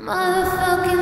Motherfucking